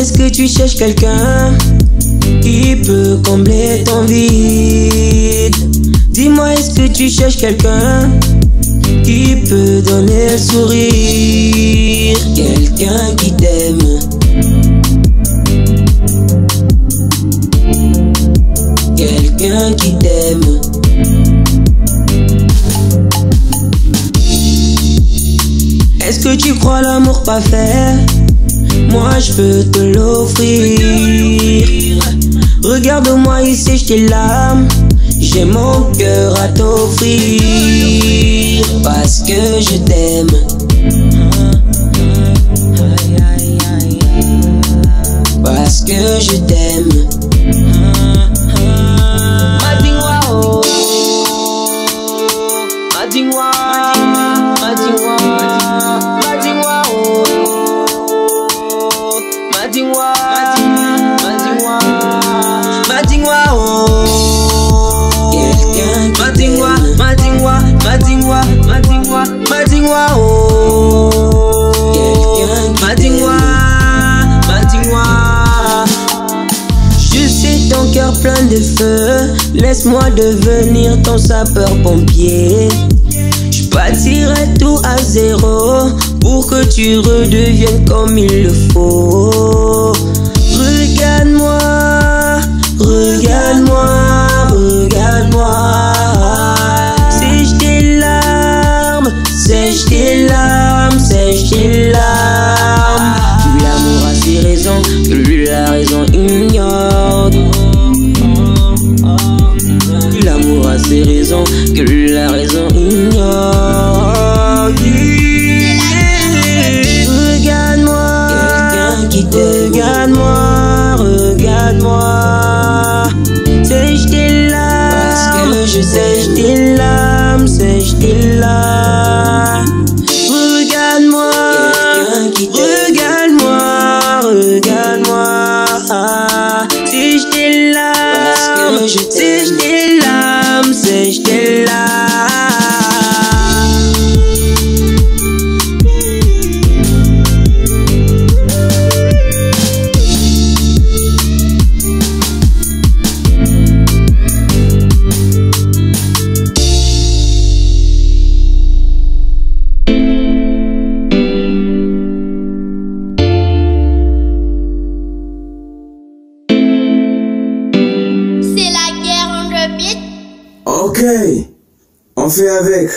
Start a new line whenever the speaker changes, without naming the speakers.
Est-ce que tu cherches quelqu'un qui peut combler ton vide? Dis-moi, est-ce que tu cherches quelqu'un qui peut donner le sourire? Quelqu'un qui t'aime. Quelqu'un qui t'aime. Est-ce que tu crois l'amour pas faire Moi je peux te l'offrir. Regarde-moi ici, je tes larmes J'ai mon cœur à t'offrir. Parce que je t'aime. Parce que je t'aime laisse-moi devenir ton sapeur-pompier. Je bâtirai tout à zéro pour que tu redeviennes comme il le faut. Regarde-moi, regarde-moi, regarde-moi. Sèche tes larmes, sèche tes larmes, sèche tes larmes. L'amour a ses raisons que la Ses raisons que la raison ignore. Regarde-moi, regarde-moi, regarde-moi. Sèche tes larmes, sèche tes larmes, sèche tes larmes. Regarde-moi, regarde-moi, regarde-moi. Sèche tes larmes, sèche tes larmes, sèche tes larmes.
dich,
Ok, on fait avec.